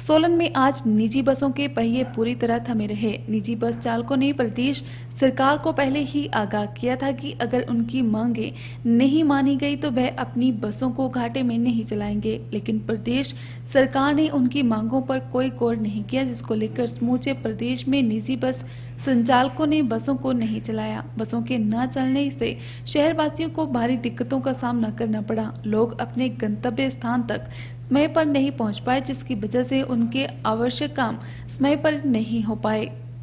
सोलन में आज निजी बसों के पहिए पूरी तरह थमे रहे। निजी बस चालकों ने प्रदेश सरकार को पहले ही आगाह किया था कि अगर उनकी मांगे नहीं मानी गई तो वह अपनी बसों को घाटे में नहीं चलाएँगे। लेकिन प्रदेश सरकार ने उनकी मांगों पर कोई गौर नहीं किया, जिसको लेकर समूचे प्रदेश में निजी बस संचालकों ने बसों को नहीं चलाया। बसों के न चलने से शहरवासियों को भारी दिक्कतों का सामना करना पड़ा। लोग अपने गंतव्य स्थान तक समय पर नहीं पहुँच पाए, जिसकी वजह से उनके आवश्यक काम समय पर नहीं हो पाए।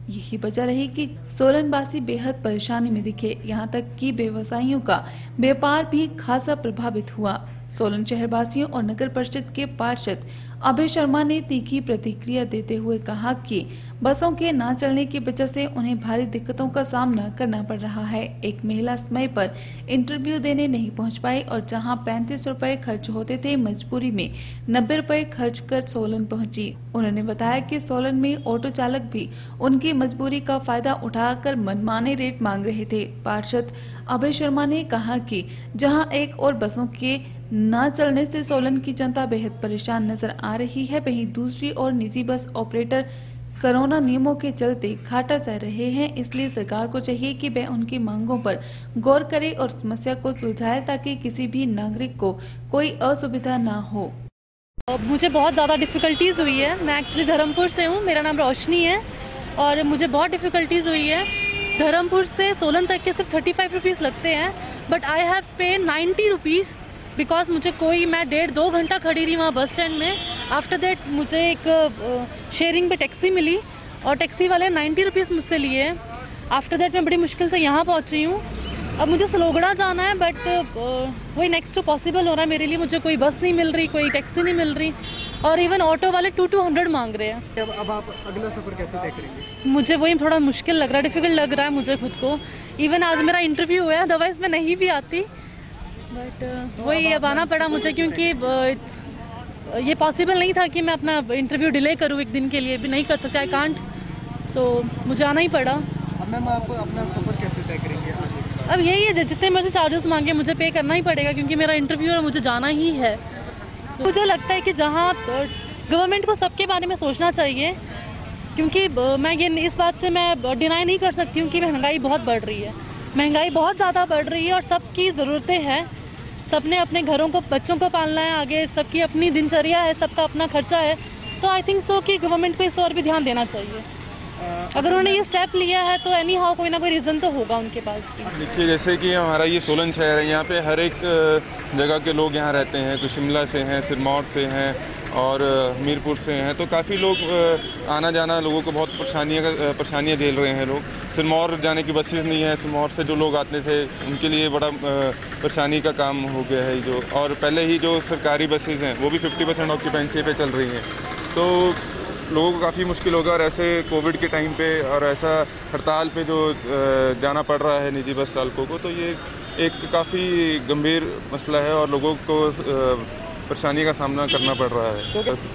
यही वजह रही कि सोलनवासी बेहद परेशानी में दिखे। यहाँ तक कि व्यवसायियों का व्यापार भी खासा प्रभावित हुआ। सोलन शहर वासियों और नगर परिषद के पार्षद अभय शर्मा ने तीखी प्रतिक्रिया देते हुए कहा कि बसों के न चलने की वजह से उन्हें भारी दिक्कतों का सामना करना पड़ रहा है। एक महिला समय पर इंटरव्यू देने नहीं पहुँच पाई और जहाँ पैंतीस रुपए खर्च होते थे, मजबूरी में नब्बे रुपए खर्च कर सोलन पहुँची। उन्होंने बताया कि सोलन में ऑटो चालक भी उनकी मजबूरी का फ़ायदा उठाकर मनमाने रेट मांग रहे थे। पार्षद अभय शर्मा ने कहा कि जहाँ एक और बसों के न चलने से सोलन की जनता बेहद परेशान नज़र आ रही है। वहीं दूसरी ओर निजी बस ऑपरेटर कोरोना नियमों के चलते घाटा सह रहे हैं। इसलिए सरकार को चाहिए कि वह उनकी मांगों पर गौर करे और समस्या को सुलझाए ताकि किसी भी नागरिक को कोई असुविधा न हो। मुझे बहुत ज़्यादा डिफ़िकल्टीज़ हुई है। मैं एक्चुअली धर्मपुर से हूँ। मेरा नाम रोशनी है और मुझे बहुत डिफ़िकल्टीज़ हुई है। धर्मपुर से सोलन तक के सिर्फ़ थर्टी फाइव रुपीज़ लगते हैं। But I have pay ninety rupees because मुझे कोई, मैं डेढ़ दो घंटा खड़ी रही वहाँ बस स्टैंड में। आफ्टर दैट मुझे एक शेयरिंग पे टैक्सी मिली और टैक्सी वाले नाइन्टी रुपीज़ मुझसे लिए। आफ्टर दैट मैं बड़ी मुश्किल से यहाँ पहुँच रही हूँ। अब मुझे सलोगड़ा जाना है बट वही नेक्स्ट टू पॉसिबल हो रहा है। मेरे लिए मुझे कोई बस नहीं मिल रही कोई टैक्सी नहीं मिल रही और इवन ऑटो वाले टू टू हंड्रेड मांग रहे हैं। अब अब आप अगला सफ़र कैसे तय करेंगे? मुझे वही थोड़ा मुश्किल लग रहा है डिफ़िकल्ट लग रहा है मुझे खुद को। इवन आज मेरा इंटरव्यू हुआ है अदरवाइज़ मैं नहीं भी आती। बट वही अब आना पड़ा मुझे क्योंकि uh, ये पॉसिबल नहीं था कि मैं अपना इंटरव्यू डिले करूँ एक दिन के लिए भी नहीं कर सकते आई कांट सो मुझे आना ही पड़ा। अब मैम आप अपना सफ़र कैसे तय करेंगे अब यही है जितने मुझे चार्जेस मांगे मुझे पे करना ही पड़ेगा क्योंकि मेरा इंटरव्यू है मुझे जाना ही है। So, मुझे लगता है कि जहाँ गवर्नमेंट को सबके बारे में सोचना चाहिए क्योंकि मैं ये इस बात से मैं डिनाई नहीं कर सकती हूँ कि महँगाई बहुत बढ़ रही है। महँगाई बहुत ज़्यादा बढ़ रही है और सबकी ज़रूरतें हैं। सबने अपने घरों को, बच्चों को पालना है, आगे सबकी अपनी दिनचर्या है, सबका अपना खर्चा है। तो आई थिंक सो कि गवर्नमेंट को इस और भी ध्यान देना चाहिए। अगर उन्होंने ये स्टेप लिया है तो एनी हाउ कोई ना कोई रीज़न तो होगा उनके पास देखिए, जैसे कि हमारा ये सोलन शहर है, यहाँ पे हर एक जगह के लोग यहाँ रहते हैं। कुछ शिमला से हैं, सिरमौर से हैं और मीरपुर से हैं। तो काफ़ी लोग आना जाना लोगों को बहुत परेशानियाँ परेशानियाँ झेल रहे हैं लोग। सिरमौर जाने की बसेस नहीं है। सिरमौर से जो लोग आते थे, उनके लिए बड़ा परेशानी का काम हो गया है जो। और पहले ही जो सरकारी बसेज़ हैं, वो भी 50 परसेंट ऑक्यूपेंसी पे चल रही हैं। तो लोगों को काफ़ी मुश्किल होगा और ऐसे कोविड के टाइम पे और ऐसा हड़ताल पे जो जाना पड़ रहा है निजी बस चालकों को तो ये एक काफ़ी गंभीर मसला है और लोगों को परेशानी का सामना करना पड़ रहा है। तो बस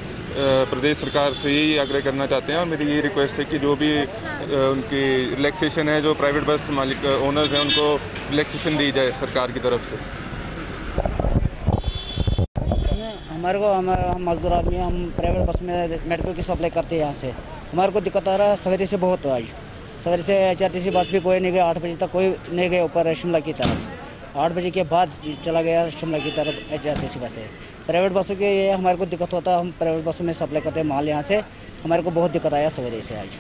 प्रदेश सरकार से यही आग्रह करना चाहते हैं और मेरी ये रिक्वेस्ट है कि जो भी उनकी रिलैक्सेशन है जो प्राइवेट बस मालिक ओनर्स हैं उनको रिलैक्सेशन दी जाए सरकार की तरफ़ से। हमारे को हम मजदूर आदमी, हम प्राइवेट बस में मेडिकल की सप्लाई करते हैं यहाँ से। हमारे को दिक्कत आ रहा है, सवेरे से बहुत आज सवेरे से एच बस भी कोई नहीं गया, आठ बजे तक कोई नहीं गया ऊपर शिमला की तरफ़। आठ बजे के बाद चला गया शिमला की तरफ़ एच आर टी सी। बसें प्राइवेट बसों के ये हमारे को दिक्कत होता है, हम प्राइवेट बसों में सप्लाई करते हैं माल यहाँ से। हमारे को बहुत दिक्कत आया सवेरे से आज।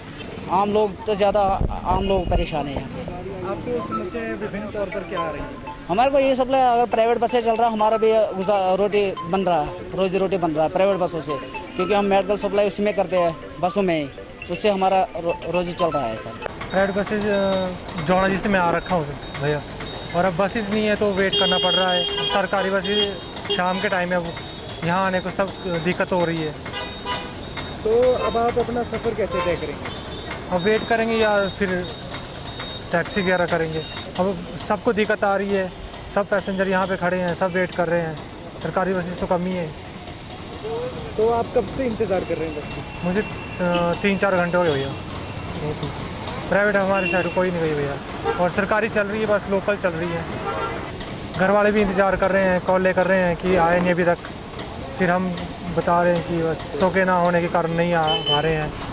आम लोग तो ज़्यादा आम लोग परेशान है यहाँ पे। आपको समस्याएँ विभिन्न तौर पर क्या आ रही हैं? हमारे को ये सब अगर प्राइवेट बसें चल रहा है हमारा भी रोटी बन रहा है रोजी रोटी बन रहा है प्राइवेट बसों से। क्योंकि हम मेडिकल सप्लाई उसी में करते हैं बसों में ही। उससे हमारा रो, रोजी चल रहा है सर प्राइवेट बसेज जोड़ा जिससे मैं आ रखा हूँ भैया। और अब बसेज नहीं है तो वेट करना पड़ रहा है। सरकारी बसेज शाम के टाइम है वो। यहाँ आने को सब दिक्कत हो रही है। तो अब आप अपना सफ़र कैसे तय करेंगे? अब वेट करेंगे या फिर टैक्सी वगैरह करेंगे? अब सबको दिक्कत आ रही है। सब पैसेंजर यहाँ पे खड़े हैं सब वेट कर रहे हैं। सरकारी बसेस तो कम ही है। तो आप कब से इंतज़ार कर रहे हैं बस की मुझे तीन चार घंटे हो गए भैया। प्राइवेट हमारी साइड कोई नहीं गई भैया। और सरकारी चल रही है बस लोकल चल रही है। घर वाले भी इंतज़ार कर रहे हैं कॉल ले कर रहे हैं कि आए नहीं अभी तक। फिर हम बता रहे हैं कि बस सो के ना होने के कारण नहीं आ पा रहे हैं।